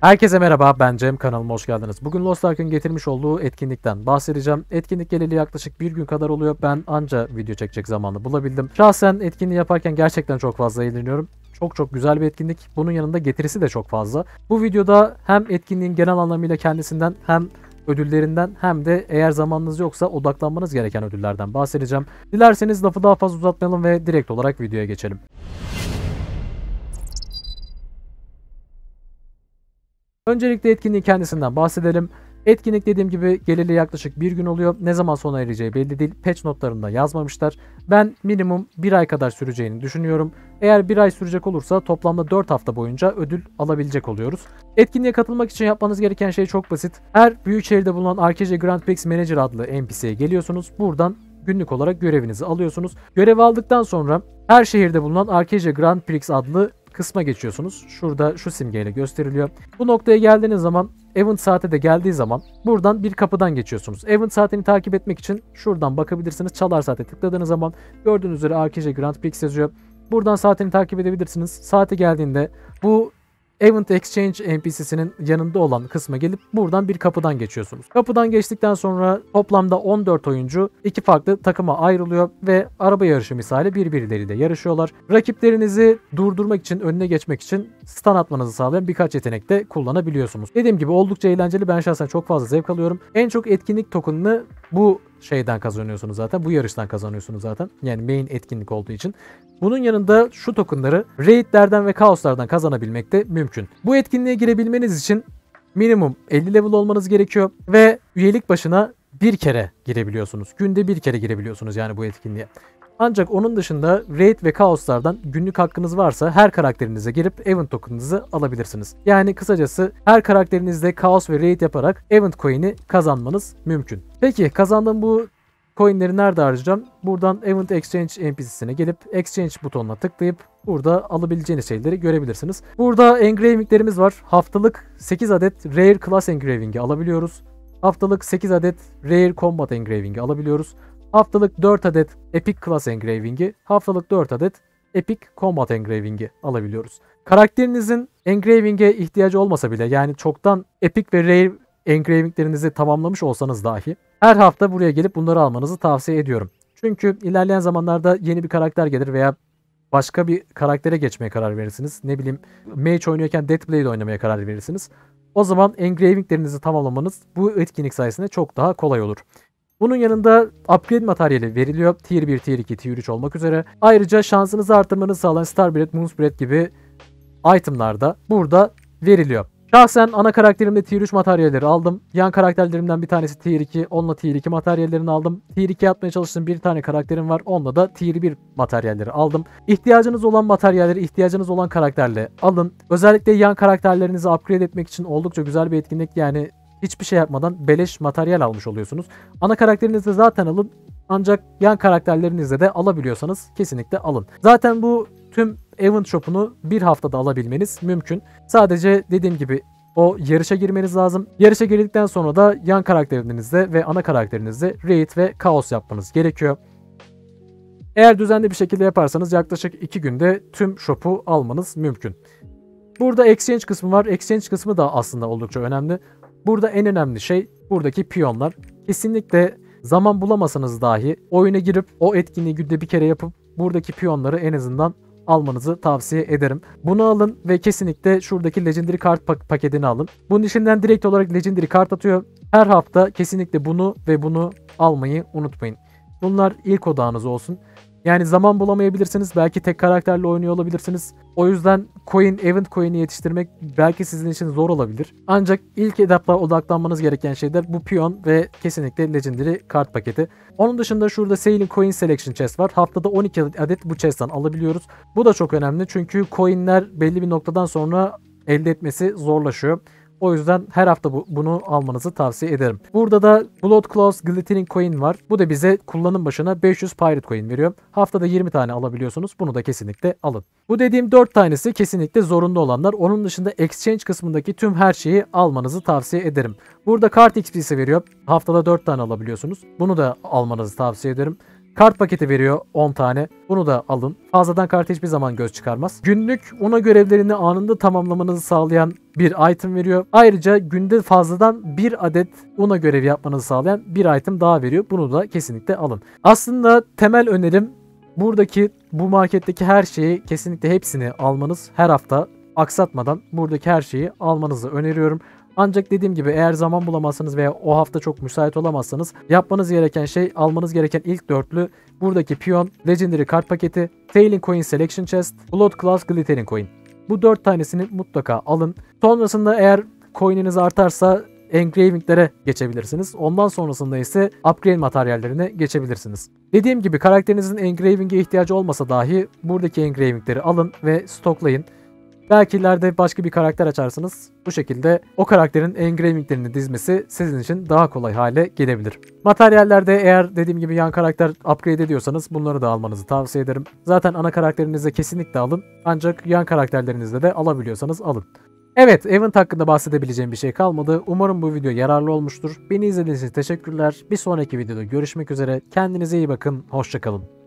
Herkese merhaba ben Cem kanalıma hoş geldiniz. Bugün Lost Ark'ın getirmiş olduğu etkinlikten bahsedeceğim. Etkinlik geleli yaklaşık bir gün kadar oluyor. Ben anca video çekecek zamanı bulabildim. Şahsen etkinliği yaparken gerçekten çok fazla eğleniyorum. Çok çok güzel bir etkinlik. Bunun yanında getirisi de çok fazla. Bu videoda hem etkinliğin genel anlamıyla kendisinden hem ödüllerinden hem de eğer zamanınız yoksa odaklanmanız gereken ödüllerden bahsedeceğim. Dilerseniz lafı daha fazla uzatmayalım ve direkt olarak videoya geçelim. Öncelikle etkinliğin kendisinden bahsedelim. Etkinlik dediğim gibi geleli yaklaşık bir gün oluyor. Ne zaman sona ereceği belli değil. Patch notlarında yazmamışlar. Ben minimum bir ay kadar süreceğini düşünüyorum. Eğer bir ay sürecek olursa toplamda 4 hafta boyunca ödül alabilecek oluyoruz. Etkinliğe katılmak için yapmanız gereken şey çok basit. Her büyük şehirde bulunan RKC Grand Prix Manager adlı NPC'ye geliyorsunuz. Buradan günlük olarak görevinizi alıyorsunuz. Görevi aldıktan sonra her şehirde bulunan RKC Grand Prix adlı kısma geçiyorsunuz. Şurada şu simgeyle gösteriliyor. Bu noktaya geldiğiniz zaman event saati de geldiği zaman buradan bir kapıdan geçiyorsunuz. Event saatini takip etmek için şuradan bakabilirsiniz. Çalar saate tıkladığınız zaman gördüğünüz üzere RKC Grand Prix yazıyor. Buradan saatini takip edebilirsiniz. Saati geldiğinde bu Event Exchange NPC'sinin yanında olan kısma gelip buradan bir kapıdan geçiyorsunuz. Kapıdan geçtikten sonra toplamda 14 oyuncu iki farklı takıma ayrılıyor ve araba yarışı misali birbirleriyle yarışıyorlar. Rakiplerinizi durdurmak için, önüne geçmek için stun atmanızı sağlayan birkaç yetenek de kullanabiliyorsunuz. Dediğim gibi oldukça eğlenceli. Ben şahsen çok fazla zevk alıyorum. En çok etkinlik tokenını bu şeyden kazanıyorsunuz zaten. Bu yarıştan kazanıyorsunuz zaten. Yani main etkinlik olduğu için. Bunun yanında şu tokenları raidlerden ve kaoslardan kazanabilmek de mümkün. Bu etkinliğe girebilmeniz için minimum 50 level olmanız gerekiyor ve üyelik başına bir kere girebiliyorsunuz. Günde bir kere girebiliyorsunuz yani bu etkinliğe. Ancak onun dışında raid ve kaoslardan günlük hakkınız varsa her karakterinize girip event token'ınızı alabilirsiniz. Yani kısacası her karakterinizde kaos ve raid yaparak event coin'i kazanmanız mümkün. Peki kazandığım bu coinleri nerede harcayacağım? Buradan Event Exchange NPC'sine gelip Exchange butonuna tıklayıp burada alabileceğiniz şeyleri görebilirsiniz. Burada engravinglerimiz var. Haftalık 8 adet Rare Class Engraving'i alabiliyoruz. Haftalık 8 adet Rare Combat Engraving'i alabiliyoruz. Haftalık 4 adet Epic Class Engraving'i, haftalık 4 adet Epic Combat Engraving'i alabiliyoruz. Karakterinizin engraving'e ihtiyacı olmasa bile yani çoktan Epic ve Rare engravinglerinizi tamamlamış olsanız dahi her hafta buraya gelip bunları almanızı tavsiye ediyorum. Çünkü ilerleyen zamanlarda yeni bir karakter gelir veya başka bir karaktere geçmeye karar verirsiniz. Ne bileyim Mage oynuyorken Deathblade oynamaya karar verirsiniz. O zaman engravinglerinizi tamamlamanız bu etkinlik sayesinde çok daha kolay olur. Bunun yanında upgrade materyali veriliyor. Tier 1, Tier 2, Tier 3 olmak üzere. Ayrıca şansınızı artırmanızı sağlayan Starbread, Moonspread gibi itemlar da burada veriliyor. Şahsen ana karakterimde tier 3 materyalleri aldım. Yan karakterlerimden bir tanesi tier 2. Onunla tier 2 materyallerini aldım. Tier 2 atmaya çalıştığım bir tane karakterim var. Onunla da tier 1 materyalleri aldım. İhtiyacınız olan materyalleri ihtiyacınız olan karakterle alın. Özellikle yan karakterlerinizi upgrade etmek için oldukça güzel bir etkinlik. Yani hiçbir şey yapmadan beleş materyal almış oluyorsunuz. Ana karakterinizi zaten alın. Ancak yan karakterlerinizle de alabiliyorsanız kesinlikle alın. Zaten bu tüm Event Shop'unu bir haftada alabilmeniz mümkün. Sadece dediğim gibi o yarışa girmeniz lazım. Yarışa girdikten sonra da yan karakterinizde ve ana karakterinizde raid ve kaos yapmanız gerekiyor. Eğer düzenli bir şekilde yaparsanız yaklaşık 2 günde tüm shop'u almanız mümkün. Burada exchange kısmı var. Exchange kısmı da aslında oldukça önemli. Burada en önemli şey buradaki piyonlar. Kesinlikle zaman bulamasanız dahi oyuna girip o etkinliği günde bir kere yapıp buradaki piyonları en azından almanızı tavsiye ederim. Bunu alın ve kesinlikle şuradaki Legendary kart pak- paketini alın. Bunun içinden direkt olarak Legendary kart atıyor. Her hafta kesinlikle bunu ve bunu almayı unutmayın. Bunlar ilk odağınız olsun. Yani zaman bulamayabilirsiniz. Belki tek karakterle oynuyor olabilirsiniz. O yüzden coin, event coin'i yetiştirmek belki sizin için zor olabilir. Ancak ilk etapta odaklanmanız gereken şeyler bu piyon ve kesinlikle legendary kart paketi. Onun dışında şurada Sailing Coin Selection Chest var. Haftada 12 adet bu chest'ten alabiliyoruz. Bu da çok önemli çünkü coin'ler belli bir noktadan sonra elde etmesi zorlaşıyor. O yüzden her hafta bu, bunu almanızı tavsiye ederim. Burada da Blood Claws Glittering Coin var. Bu da bize kullanım başına 500 Pirate Coin veriyor. Haftada 20 tane alabiliyorsunuz. Bunu da kesinlikle alın. Bu dediğim 4 tanesi kesinlikle zorunlu olanlar. Onun dışında Exchange kısmındaki tüm her şeyi almanızı tavsiye ederim. Burada kart XP'si veriyor. Haftada 4 tane alabiliyorsunuz. Bunu da almanızı tavsiye ederim. Kart paketi veriyor 10 tane. Bunu da alın. Fazladan kart hiçbir zaman göz çıkarmaz. Günlük UNA görevlerini anında tamamlamanızı sağlayan bir item veriyor. Ayrıca günde fazladan bir adet UNA görevi yapmanızı sağlayan bir item daha veriyor. Bunu da kesinlikle alın. Aslında temel önerim buradaki bu marketteki her şeyi kesinlikle hepsini almanız her hafta aksatmadan buradaki her şeyi almanızı öneriyorum. Ancak dediğim gibi eğer zaman bulamazsanız veya o hafta çok müsait olamazsanız yapmanız gereken şey almanız gereken ilk dörtlü buradaki Pion, Legendary kart paketi, Tailing Coin Selection Chest, Blood Class Glittering Coin. Bu dört tanesini mutlaka alın. Sonrasında eğer coin'iniz artarsa engravinglere geçebilirsiniz. Ondan sonrasında ise upgrade materyallerine geçebilirsiniz. Dediğim gibi karakterinizin engraving'e ihtiyacı olmasa dahi buradaki engravingleri alın ve stoklayın. Belki ileride başka bir karakter açarsınız. Bu şekilde o karakterin engravinglerini dizmesi sizin için daha kolay hale gelebilir. Materyallerde eğer dediğim gibi yan karakter upgrade ediyorsanız bunları da almanızı tavsiye ederim. Zaten ana karakterinizde kesinlikle alın. Ancak yan karakterlerinizde de alabiliyorsanız alın. Evet, Event hakkında bahsedebileceğim bir şey kalmadı. Umarım bu video yararlı olmuştur. Beni izlediğiniz için teşekkürler. Bir sonraki videoda görüşmek üzere. Kendinize iyi bakın. Hoşçakalın.